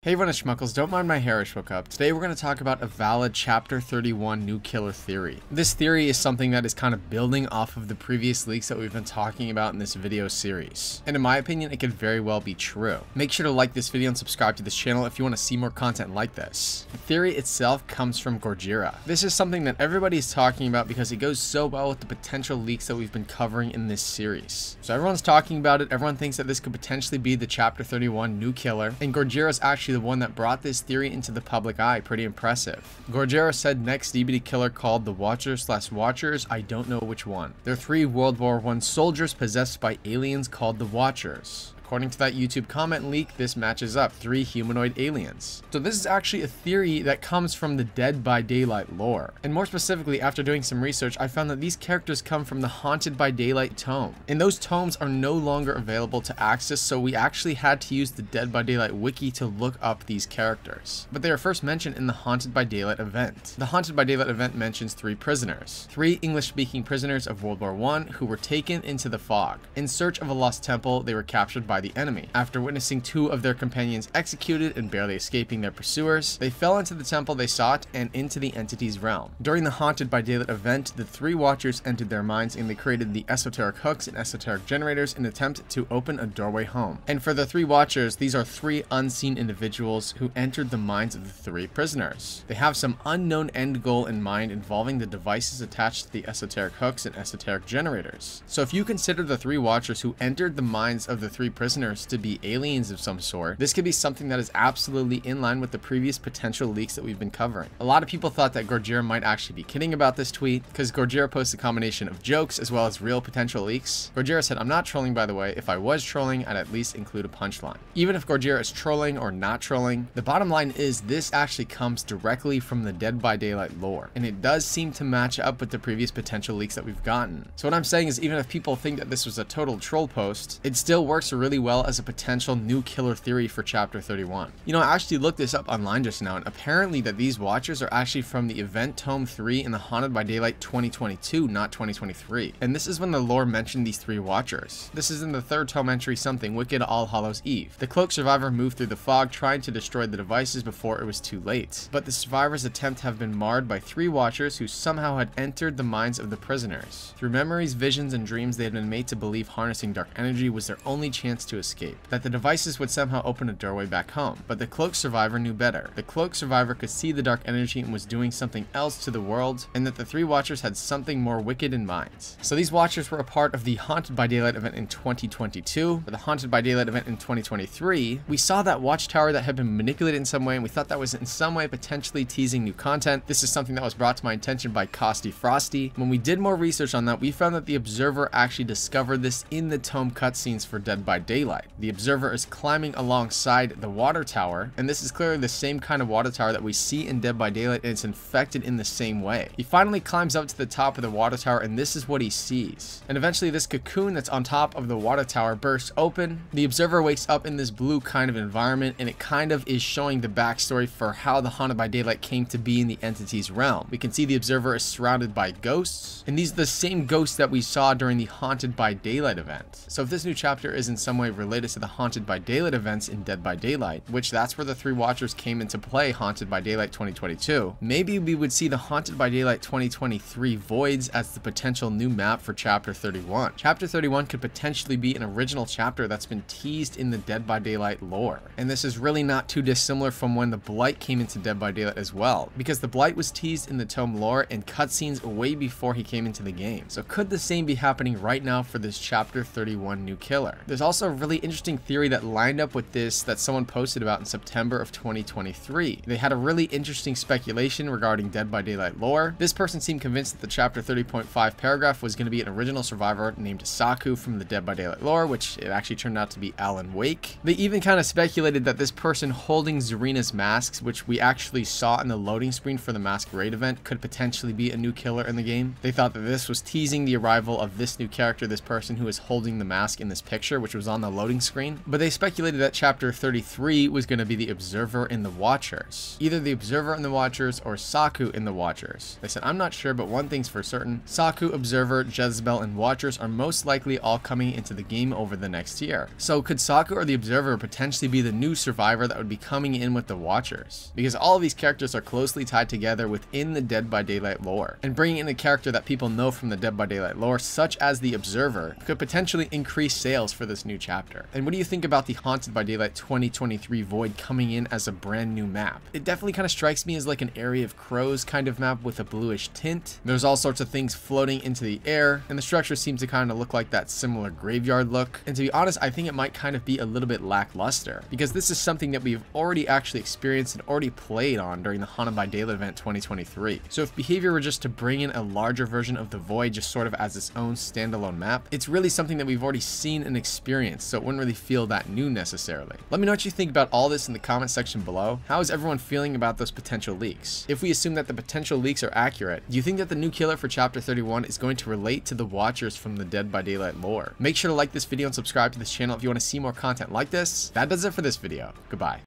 Hey everyone, it's Schmuckles. Don't mind my hair I woke up. Today we're going to talk about a valid Chapter 31 new killer theory. This theory is something that is kind of building off of the previous leaks that we've been talking about in this video series. And in my opinion, it could very well be true. Make sure to like this video and subscribe to this channel if you want to see more content like this. The theory itself comes from Gorejira. This is something that everybody is talking about because it goes so well with the potential leaks that we've been covering in this series. So everyone's talking about it, everyone thinks that this could potentially be the Chapter 31 new killer, and Gorejira is actually the one that brought this theory into the public eye. Pretty impressive. Gorejira said next DBD killer called the Watchers slash Watchers, I don't know which one. They're three World War I soldiers possessed by aliens called the Watchers. According to that YouTube comment leak, this matches up. Three humanoid aliens. So this is actually a theory that comes from the Dead by Daylight lore. And more specifically, after doing some research, I found that these characters come from the Haunted by Daylight tome. And those tomes are no longer available to access, so we actually had to use the Dead by Daylight wiki to look up these characters. But they are first mentioned in the Haunted by Daylight event. The Haunted by Daylight event mentions three prisoners. Three English-speaking prisoners of World War I who were taken into the fog. In search of a lost temple, they were captured by by the enemy. After witnessing two of their companions executed and barely escaping their pursuers, they fell into the temple they sought and into the entity's realm. During the Haunted by Daylight event, the three watchers entered their minds and they created the esoteric hooks and esoteric generators in an attempt to open a doorway home. And for the three watchers, these are three unseen individuals who entered the minds of the three prisoners. They have some unknown end goal in mind involving the devices attached to the esoteric hooks and esoteric generators. So if you consider the three watchers who entered the minds of the three prisoners prisoners to be aliens of some sort, this could be something that is absolutely in line with the previous potential leaks that we've been covering. A lot of people thought that Gorejira might actually be kidding about this tweet, because Gorejira posts a combination of jokes as well as real potential leaks. Gorejira said, I'm not trolling by the way, if I was trolling, I'd at least include a punchline. Even if Gorejira is trolling or not trolling, the bottom line is this actually comes directly from the Dead by Daylight lore, and it does seem to match up with the previous potential leaks that we've gotten. So what I'm saying is even if people think that this was a total troll post, it still works really well as a potential new killer theory for Chapter 31. You know, I actually looked this up online just now, and apparently that these watchers are actually from the event Tome 3 in the Haunted by Daylight 2022, not 2023. And this is when the lore mentioned these three watchers. This is in the third tome entry something, Wicked All Hallows Eve. The cloak survivor moved through the fog trying to destroy the devices before it was too late. But the survivor's attempt have been marred by three watchers who somehow had entered the minds of the prisoners. Through memories, visions, and dreams, they had been made to believe harnessing dark energy was their only chance to escape that the devices would somehow open a doorway back home. But the cloak survivor knew better. The cloak survivor could see the dark energy and was doing something else to the world, and that the three watchers had something more wicked in mind. So these watchers were a part of the Haunted by Daylight event in 2022, but the Haunted by Daylight event in 2023, we saw that watchtower that had been manipulated in some way, and we thought that was in some way potentially teasing new content. This is something that was brought to my attention by Costy Frosty. When we did more research on that, we found that the Observer actually discovered this in the tome cutscenes for Dead by Daylight. The observer is climbing alongside the water tower, and this is clearly the same kind of water tower that we see in Dead by Daylight, and it's infected in the same way. He finally climbs up to the top of the water tower, and this is what he sees. And eventually, this cocoon that's on top of the water tower bursts open. The observer wakes up in this blue kind of environment, and it kind of is showing the backstory for how the Haunted by Daylight came to be in the entity's realm. We can see the observer is surrounded by ghosts, and these are the same ghosts that we saw during the Haunted by Daylight event. So if this new chapter is in some way related to the Haunted by Daylight events in Dead by Daylight, which that's where the three watchers came into play Haunted by Daylight 2022. Maybe we would see the Haunted by Daylight 2023 voids as the potential new map for Chapter 31. Chapter 31 could potentially be an original chapter that's been teased in the Dead by Daylight lore. And this is really not too dissimilar from when the Blight came into Dead by Daylight as well, because the Blight was teased in the Tome lore and cutscenes way before he came into the game. So could the same be happening right now for this Chapter 31 new killer? There's also a really interesting theory that lined up with this that someone posted about in September of 2023. They had a really interesting speculation regarding Dead by Daylight lore. This person seemed convinced that the chapter 30.5 paragraph was going to be an original survivor named Saku from the Dead by Daylight lore, which it actually turned out to be Alan Wake. They even kind of speculated that this person holding Zarina's masks, which we actually saw in the loading screen for the Masquerade event, could potentially be a new killer in the game. They thought that this was teasing the arrival of this new character, this person who is holding the mask in this picture, which was on on the loading screen, but they speculated that chapter 33 was going to be the Observer in the Watchers. Either the Observer in the Watchers or Saku in the Watchers. They said, I'm not sure, but one thing's for certain. Saku, Observer, Jezebel, and Watchers are most likely all coming into the game over the next year. So could Saku or the Observer potentially be the new survivor that would be coming in with the Watchers? Because all of these characters are closely tied together within the Dead by Daylight lore, and bringing in a character that people know from the Dead by Daylight lore, such as the Observer, could potentially increase sales for this new chapter. And what do you think about the Haunted by Daylight 2023 Void coming in as a brand new map? It definitely kind of strikes me as like an area of crows kind of map with a bluish tint. There's all sorts of things floating into the air, and the structure seems to kind of look like that similar graveyard look. And to be honest, I think it might kind of be a little bit lackluster, because this is something that we've already actually experienced and already played on during the Haunted by Daylight event 2023. So if behavior were just to bring in a larger version of the Void just sort of as its own standalone map, it's really something that we've already seen and experienced, so it wouldn't really feel that new necessarily. Let me know what you think about all this in the comment section below. How is everyone feeling about those potential leaks? If we assume that the potential leaks are accurate, do you think that the new killer for chapter 31 is going to relate to the Watchers from the Dead by Daylight lore? Make sure to like this video and subscribe to this channel if you want to see more content like this. That does it for this video. Goodbye.